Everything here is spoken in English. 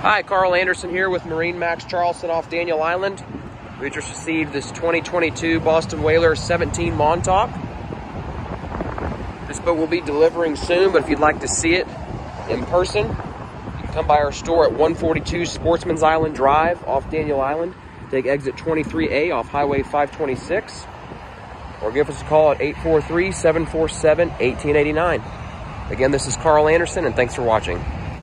Hi, Carl Anderson here with Marine Max Charleston off Daniel Island. We just received this 2022 Boston Whaler 17 Montauk. This boat will be delivering soon, but if you'd like to see it in person, you can come by our store at 142 Sportsman's Island Drive off Daniel Island. Take exit 23A off Highway 526, or give us a call at 843 747 1889. Again, this is Carl Anderson, and thanks for watching.